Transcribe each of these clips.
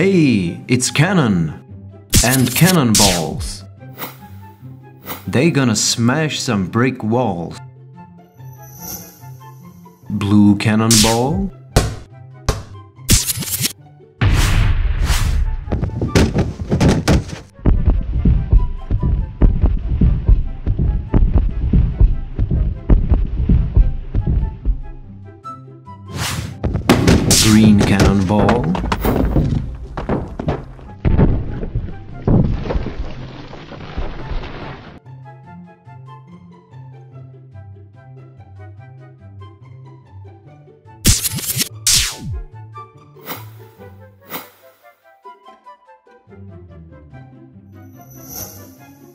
Hey, it's Cannon! And cannonballs! They gonna smash some brick walls. Blue cannonball? Green cannonball?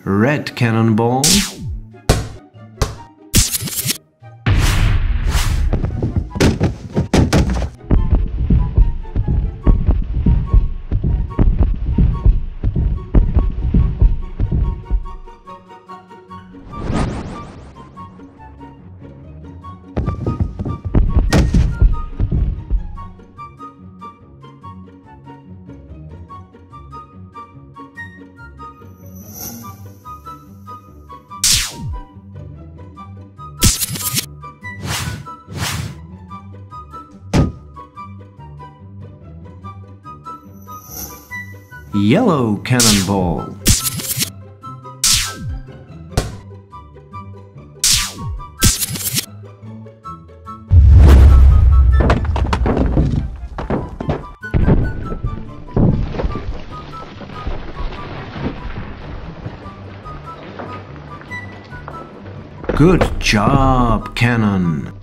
Red cannonball? Yellow cannonball. Good job, Cannon.